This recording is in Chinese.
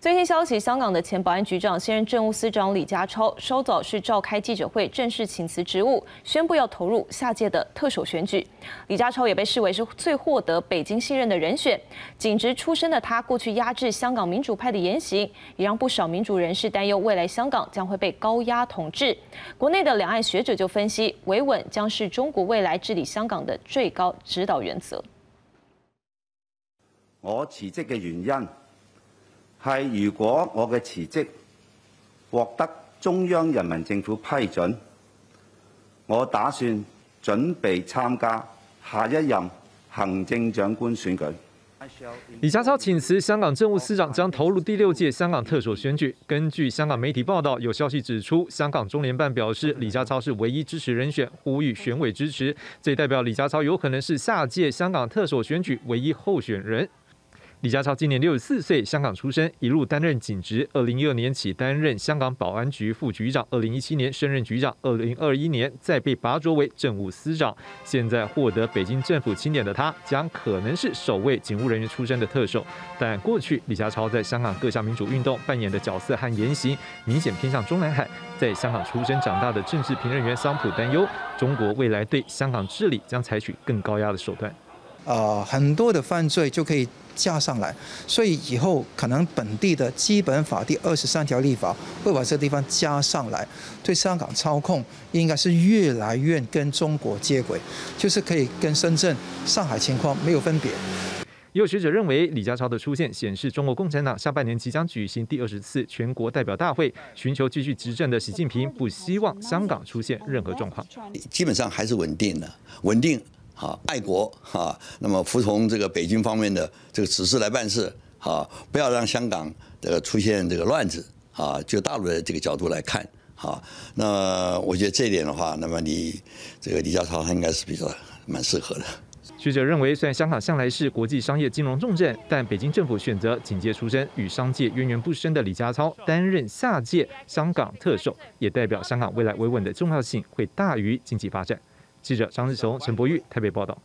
最新消息，香港的前保安局长、现任政务司长李家超稍早是召开记者会，正式请辞职务，宣布要投入下届的特首选举。李家超也被视为是最获得北京信任的人选。警职出身的他，过去压制香港民主派的言行，也让不少民主人士担忧未来香港将会被高压统治。国内的两岸学者就分析，维稳将是中国未来治理香港的最高指导原则。我辞職嘅原因係，如果我嘅辭職獲得中央人民政府批准，我打算準備參加下一任行政長官選舉。李家超请辞，香港政务司长将投入第六届香港特首选举。根据香港媒体报道，有消息指出，香港中联办表示李家超是唯一支持人选，呼吁选委支持，这代表李家超有可能是下届香港特首选举唯一候选人。李家超今年六十四岁，香港出生，一路担任警职。二零一二年起担任香港保安局副局长，二零一七年升任局长，二零二一年再被拔擢为政务司长。现在获得北京政府钦点的他，将可能是首位警务人员出身的特首。但过去李家超在香港各项民主运动扮演的角色和言行，明显偏向中南海。在香港出生长大的政治评论员桑普担忧，中国未来对香港治理将采取更高压的手段。呃，很多的犯罪就可以加上来，所以以后可能本地的基本法第二十三条立法会把这地方加上来，对香港操控应该是越来越跟中国接轨，就是可以跟深圳、上海情况没有分别。也有学者认为，李家超的出现显示中国共产党下半年即将举行第二十次全国代表大会，寻求继续执政的习近平不希望香港出现任何状况，基本上还是稳定的，稳定。好，爱国哈，那么服从这个北京方面的这个指示来办事，好，不要让香港这个出现这个乱子，啊，就大陆的这个角度来看，好，那我觉得这一点的话，那么你这个李家超他应该是比较蛮适合的。学者认为，虽然香港向来是国际商业金融重镇，但北京政府选择警界出身、与商界渊源不深的李家超担任下届香港特首，也代表香港未来维稳的重要性会大于经济发展。记者张志雄、陈博玉台北报道。